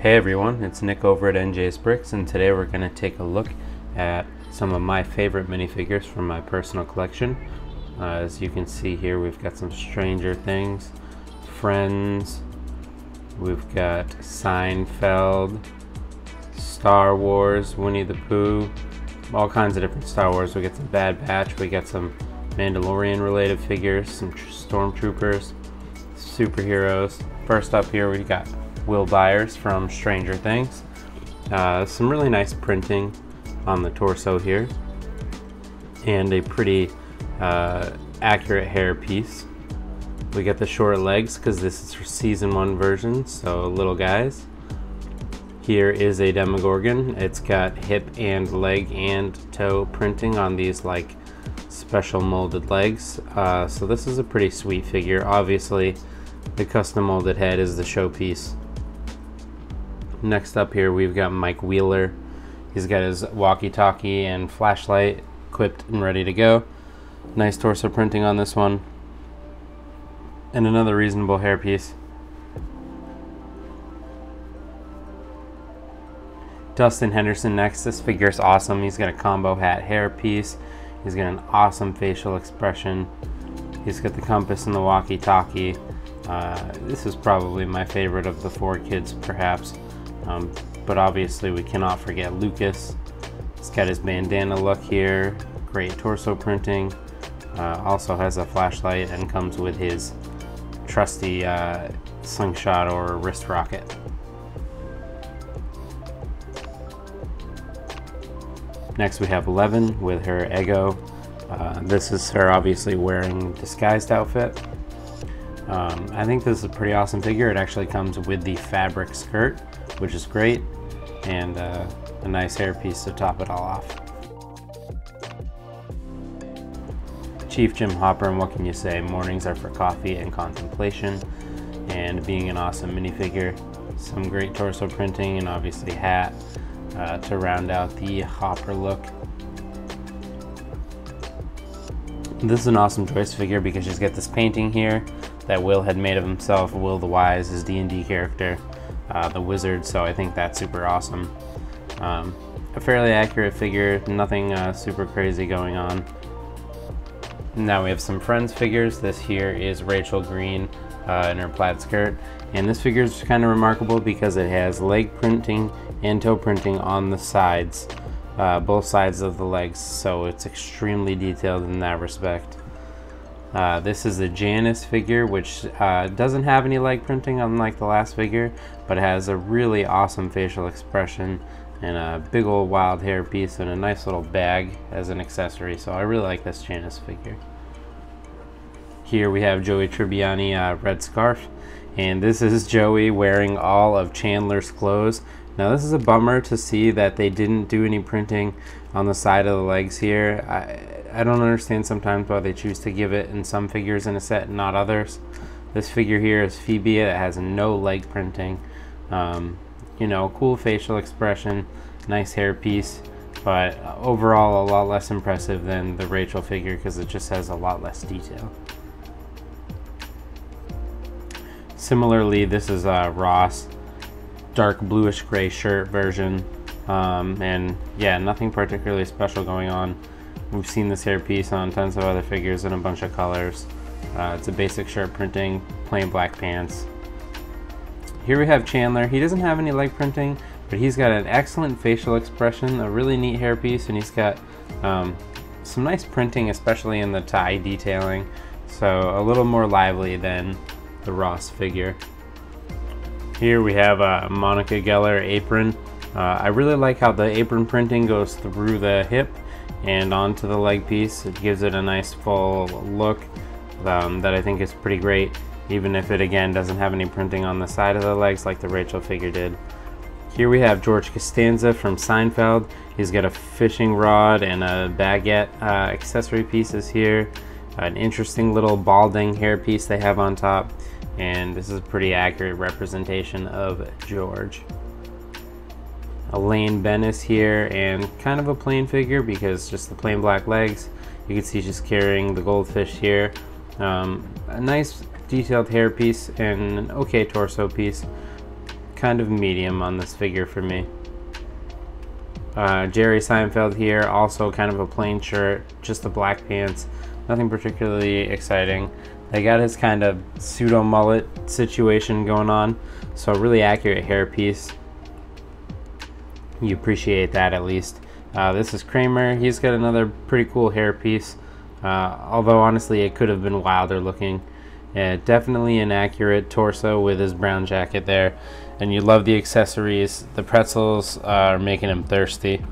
Hey everyone, it's Nick over at NJ's Bricks and today we're going to take a look at some of my favorite minifigures from my personal collection. Uh, as you can see here we've got some Stranger Things, Friends, we've got Seinfeld, Star Wars, Winnie the Pooh, all kinds of different Star Wars. We got some Bad Batch, we got some Mandalorian related figures, some stormtroopers, superheroes. First up here we got Will Byers from Stranger Things. Uh, some really nice printing on the torso here and a pretty uh, accurate hair piece. We get the short legs because this is for season one version, so little guys. Here is a Demogorgon. It's got hip and leg and toe printing on these like special molded legs. Uh, so this is a pretty sweet figure. Obviously, the custom molded head is the showpiece. Next up here, we've got Mike Wheeler. He's got his walkie-talkie and flashlight equipped and ready to go. Nice torso printing on this one. And another reasonable hairpiece. Dustin Henderson next. This figure is awesome. He's got a combo hat hairpiece. He's got an awesome facial expression. He's got the compass and the walkie-talkie. Uh, this is probably my favorite of the four kids, perhaps. Um, but obviously we cannot forget Lucas. He's got his bandana look here, great torso printing. Uh, also has a flashlight and comes with his trusty uh, slingshot or wrist rocket. Next we have Eleven with her Eggo. Uh, this is her obviously wearing disguised outfit. Um, I think this is a pretty awesome figure. It actually comes with the fabric skirt, which is great, and uh, a nice hairpiece to top it all off. Chief Jim Hopper, and what can you say? Mornings are for coffee and contemplation, and being an awesome minifigure. Some great torso printing, and obviously hat uh, to round out the Hopper look. This is an awesome Joyce figure because she's got this painting here that Will had made of himself. Will the Wise, his D&D character, uh, the wizard, so I think that's super awesome. Um, a fairly accurate figure, nothing uh, super crazy going on. Now we have some Friends figures. This here is Rachel Green uh, in her plaid skirt. And this figure is kind of remarkable because it has leg printing and toe printing on the sides, uh, both sides of the legs. So it's extremely detailed in that respect. Uh, this is a Janice figure, which uh, doesn't have any leg printing unlike the last figure, but has a really awesome facial expression and a big old wild hair piece and a nice little bag as an accessory. So I really like this Janice figure. Here we have Joey Tribbiani uh, red scarf, and this is Joey wearing all of Chandler's clothes. Now this is a bummer to see that they didn't do any printing on the side of the legs here. I, I don't understand sometimes why they choose to give it in some figures in a set and not others. This figure here is Phoebe It has no leg printing. Um, you know, cool facial expression, nice hair piece, but overall a lot less impressive than the Rachel figure because it just has a lot less detail. Similarly, this is uh, Ross, dark bluish gray shirt version, um, and yeah, nothing particularly special going on. We've seen this hairpiece on tons of other figures in a bunch of colors. Uh, it's a basic shirt printing, plain black pants. Here we have Chandler. He doesn't have any leg printing, but he's got an excellent facial expression, a really neat hairpiece, and he's got um, some nice printing, especially in the tie detailing. So a little more lively than the Ross figure. Here we have a Monica Geller apron. Uh, I really like how the apron printing goes through the hip and onto the leg piece. It gives it a nice full look um, that I think is pretty great, even if it again doesn't have any printing on the side of the legs like the Rachel figure did. Here we have George Costanza from Seinfeld. He's got a fishing rod and a baguette uh, accessory pieces here. An interesting little balding hair piece they have on top. And this is a pretty accurate representation of George. Elaine Benes here and kind of a plain figure because just the plain black legs. You can see she's carrying the goldfish here. Um, a nice detailed hair piece and an okay torso piece. kind of medium on this figure for me. Uh, Jerry Seinfeld here, also kind of a plain shirt, just the black pants, nothing particularly exciting. They got his kind of pseudo mullet situation going on, so a really accurate hair piece. You appreciate that at least. Uh, this is Kramer. He's got another pretty cool hair piece, uh, although honestly it could have been wilder looking. Yeah, definitely an accurate torso with his brown jacket there. And you love the accessories. The pretzels are making him thirsty.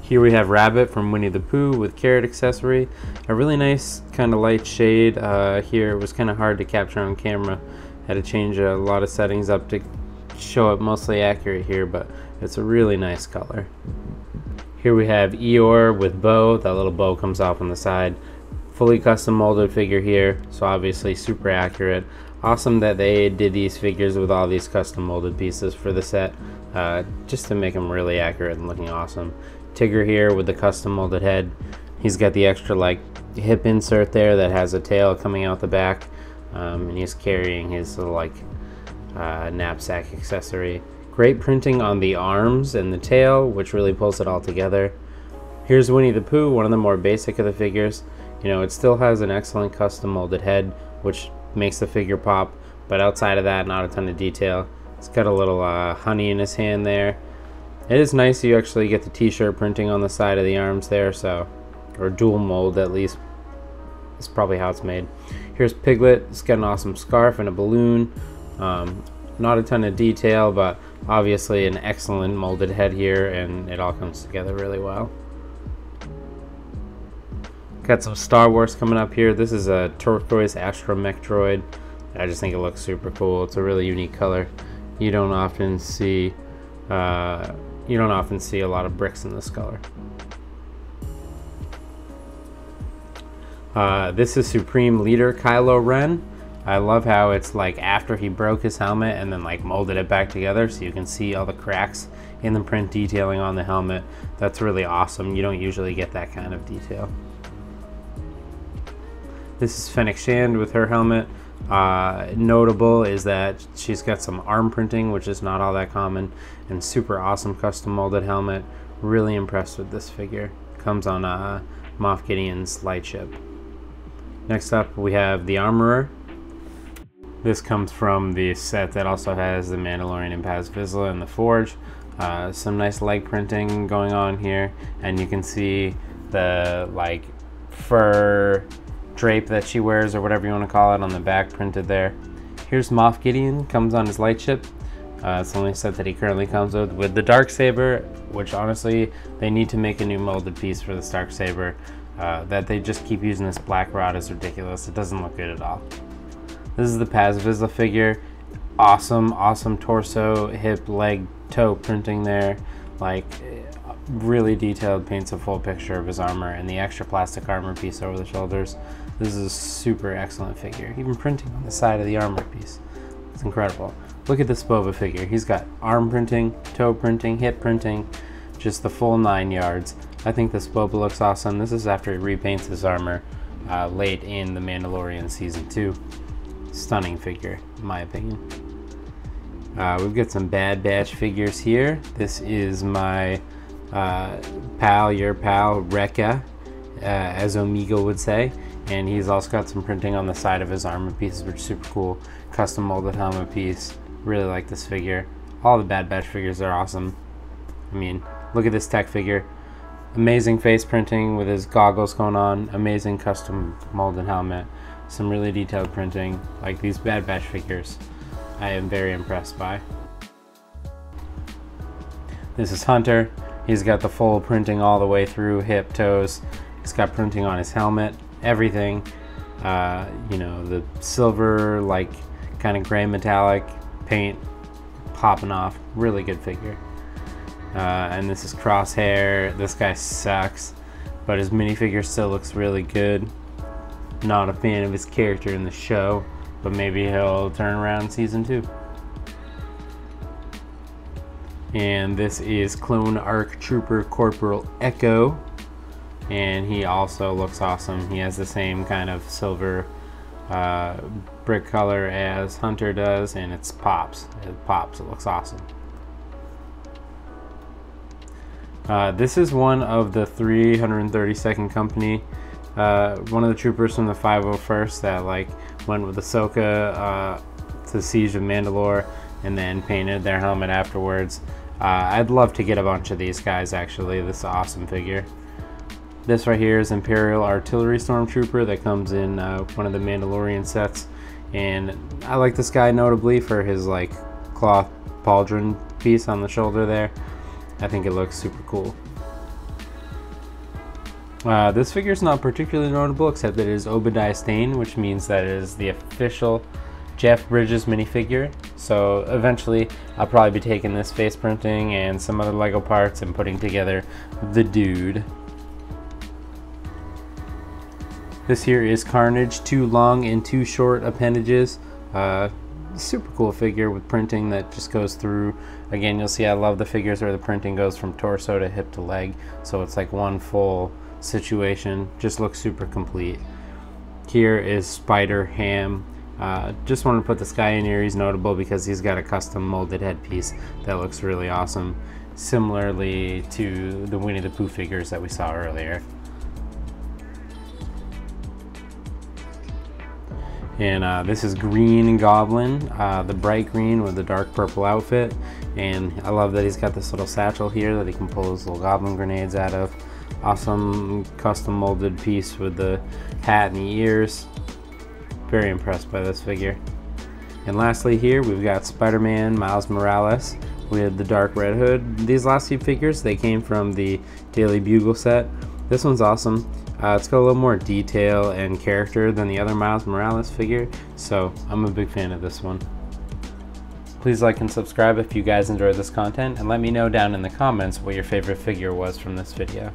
Here we have Rabbit from Winnie the Pooh with carrot accessory. A really nice kind of light shade uh, here. It was kind of hard to capture on camera. Had to change a lot of settings up to show it mostly accurate here, but it's a really nice color. Here we have Eeyore with bow. That little bow comes off on the side. Fully custom molded figure here, so obviously super accurate. Awesome that they did these figures with all these custom molded pieces for the set, uh, just to make them really accurate and looking awesome. Tigger here with the custom molded head. He's got the extra like hip insert there that has a tail coming out the back, um, and he's carrying his little like uh, knapsack accessory. Great printing on the arms and the tail, which really pulls it all together. Here's Winnie the Pooh, one of the more basic of the figures. You know, it still has an excellent custom molded head, which makes the figure pop, but outside of that, not a ton of detail. It's got a little uh, honey in his hand there. It is nice you actually get the t-shirt printing on the side of the arms there, so, or dual mold at least. That's probably how it's made. Here's Piglet. It's got an awesome scarf and a balloon. Um, not a ton of detail, but obviously an excellent molded head here, and it all comes together really well. Got some Star Wars coming up here. This is a turquoise astromech droid. I just think it looks super cool. It's a really unique color. You don't often see uh, you don't often see a lot of bricks in this color. Uh, this is Supreme Leader Kylo Ren. I love how it's like after he broke his helmet and then like molded it back together so you can see all the cracks in the print detailing on the helmet. That's really awesome. You don't usually get that kind of detail. This is Fennec Shand with her helmet. Uh, notable is that she's got some arm printing, which is not all that common, and super awesome custom molded helmet. Really impressed with this figure. Comes on uh, Moff Gideon's lightship. Next up, we have the Armorer. This comes from the set that also has the Mandalorian and Paz Vizsla and the Forge. Uh, some nice leg printing going on here, and you can see the like fur drape that she wears or whatever you want to call it on the back printed there. Here's Moff Gideon, comes on his lightship. Uh, it's the only set that he currently comes with. With the Dark Saber, which honestly, they need to make a new molded piece for the Dark Saber. Uh, that they just keep using this black rod is ridiculous. It doesn't look good at all. This is the Paz Vizsla figure. Awesome, awesome torso, hip, leg, toe printing there. Like, really detailed paints a full picture of his armor and the extra plastic armor piece over the shoulders. This is a super excellent figure. Even printing on the side of the armor piece. It's incredible. Look at this Boba figure. He's got arm printing, toe printing, hip printing, just the full nine yards. I think this Boba looks awesome. This is after he repaints his armor uh, late in The Mandalorian Season 2. Stunning figure, in my opinion. Uh, we've got some Bad Batch figures here. This is my uh, pal, your pal, Wrecker, uh, as Omega would say. And he's also got some printing on the side of his armor pieces, which is super cool. Custom molded helmet piece. Really like this figure. All the Bad Batch figures are awesome. I mean, look at this tech figure. Amazing face printing with his goggles going on. Amazing custom molded helmet. Some really detailed printing. Like these Bad Batch figures. I am very impressed by. This is Hunter. He's got the full printing all the way through hip, toes. He's got printing on his helmet, everything. Uh, you know, the silver, like kind of gray metallic paint popping off. Really good figure. Uh, and this is Crosshair. This guy sucks, but his minifigure still looks really good. Not a fan of his character in the show, but maybe he'll turn around season two. And this is Clone Arc Trooper Corporal Echo. And he also looks awesome. He has the same kind of silver uh, brick color as Hunter does, and it's pops. It pops. It looks awesome. Uh, this is one of the 332nd Company, uh, one of the troopers from the 501st that like went with Ahsoka uh, to the Siege of Mandalore and then painted their helmet afterwards. Uh, I'd love to get a bunch of these guys actually. This is awesome figure. This right here is Imperial Artillery Stormtrooper that comes in uh, one of the Mandalorian sets. And I like this guy notably for his like cloth pauldron piece on the shoulder there. I think it looks super cool. Uh, this figure is not particularly notable except that it is Obadiah Stane, which means that it is the official Jeff Bridges minifigure. So eventually I'll probably be taking this face printing and some other Lego parts and putting together the dude. This here is Carnage, two long and two short appendages. Uh, super cool figure with printing that just goes through. Again, you'll see I love the figures where the printing goes from torso to hip to leg. So it's like one full situation. Just looks super complete. Here is Spider Ham. Uh, just wanted to put this guy in here. He's notable because he's got a custom molded headpiece that looks really awesome. Similarly to the Winnie the Pooh figures that we saw earlier. And uh, this is Green Goblin, uh, the bright green with the dark purple outfit. And I love that he's got this little satchel here that he can pull his little goblin grenades out of. Awesome custom molded piece with the hat and the ears. Very impressed by this figure. And lastly here we've got Spider-Man Miles Morales with the dark red hood. These last few figures, they came from the Daily Bugle set. This one's awesome. Uh, it's got a little more detail and character than the other Miles Morales figure, so I'm a big fan of this one. Please like and subscribe if you guys enjoyed this content, and let me know down in the comments what your favorite figure was from this video.